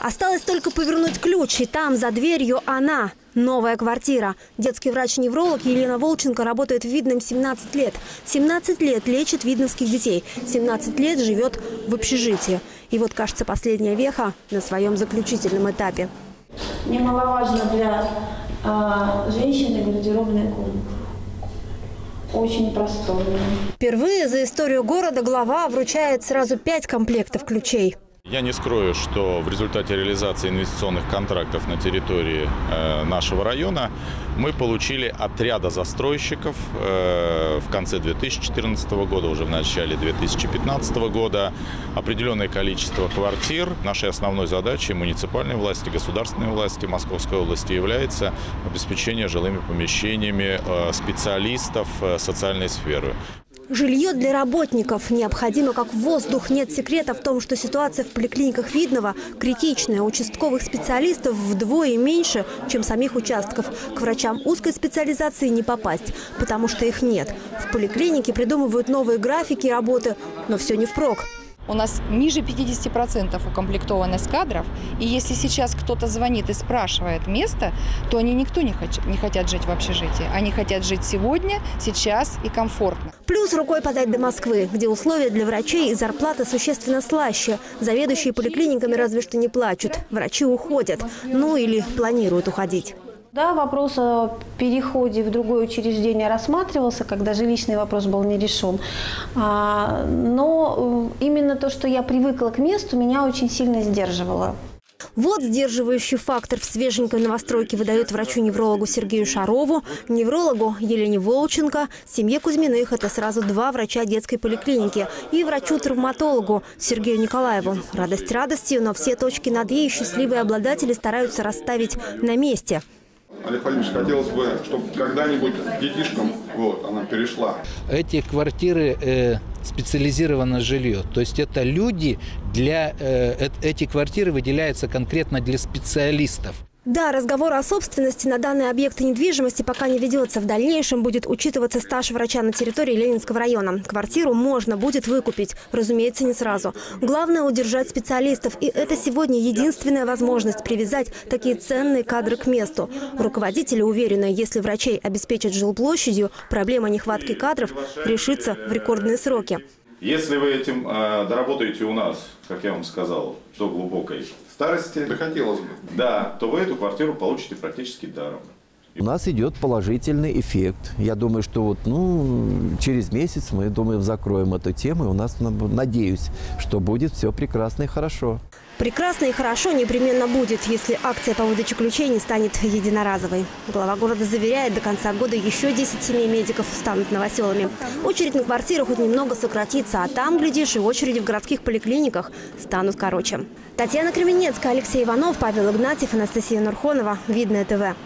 Осталось только повернуть ключ, и там, за дверью, она. Новая квартира. Детский врач-невролог Елена Волченко работает в Видном 17 лет. 17 лет лечит видновских детей. 17 лет живет в общежитии. И вот, кажется, последняя веха на своем заключительном этапе. Немаловажно для э, женщины гардеробная комната. Очень просторная. Впервые за историю города глава вручает сразу пять комплектов ключей. Я не скрою, что в результате реализации инвестиционных контрактов на территории э, нашего района мы получили от ряда застройщиков э, в конце 2014 года, уже в начале 2015 года определенное количество квартир. Нашей основной задачей муниципальной власти, государственной власти Московской области является обеспечение жилыми помещениями э, специалистов социальной сферы. Жилье для работников необходимо как воздух. Нет секрета в том, что ситуация в поликлиниках Видного критичная. Участковых специалистов вдвое меньше, чем самих участков. К врачам узкой специализации не попасть, потому что их нет. В поликлинике придумывают новые графики работы, но все не впрок. У нас ниже 50% укомплектованность кадров. И если сейчас кто-то звонит и спрашивает место, то они никто не, хоч- хотят жить в общежитии. Они хотят жить сегодня, сейчас и комфортно. Плюс рукой подать до Москвы, где условия для врачей и зарплата существенно слаще. Заведующие поликлиниками разве что не плачут. Врачи уходят. Ну или планируют уходить. Да, вопрос о переходе в другое учреждение рассматривался, когда жилищный вопрос был не решен. А, но э, именно то, что я привыкла к месту, меня очень сильно сдерживало. Вот сдерживающий фактор в свеженькой новостройке выдают врачу-неврологу Сергею Шарову, неврологу Елене Волченко, семье Кузьминых – это сразу два врача детской поликлиники, и врачу-травматологу Сергею Николаеву. Радость радостью, но все точки над «и» счастливые обладатели стараются расставить на месте. Олег Владимирович, хотелось бы, чтобы когда-нибудь детишкам вот, она перешла. Эти квартиры э, специализированное жилье. То есть это люди для... Э, эти квартиры выделяются конкретно для специалистов. Да, разговор о собственности на данные объекты недвижимости пока не ведется. В дальнейшем будет учитываться стаж врача на территории Ленинского района. Квартиру можно будет выкупить, разумеется, не сразу. Главное – удержать специалистов. И это сегодня единственная возможность привязать такие ценные кадры к месту. Руководители уверены, если врачей обеспечат жилплощадью, проблема нехватки кадров решится в рекордные сроки. Если вы этим э, доработаете у нас, как я вам сказал, до глубокой старости, Да хотелось бы. да, то вы эту квартиру получите практически даром. У нас идет положительный эффект. Я думаю, что вот, ну, через месяц мы, думаю, закроем эту тему. И у нас, надеюсь, что будет все прекрасно и хорошо. Прекрасно и хорошо непременно будет, если акция по выдаче ключей не станет единоразовой. Глава города заверяет, до конца года еще 10 семей медиков станут новоселами. Очередь на квартиру хоть немного сократится, а там, глядишь, и очереди в городских поликлиниках станут короче. Татьяна Кременецкая, Алексей Иванов, Павел Игнатьев, Анастасия Нурхонова. Видное ТВ.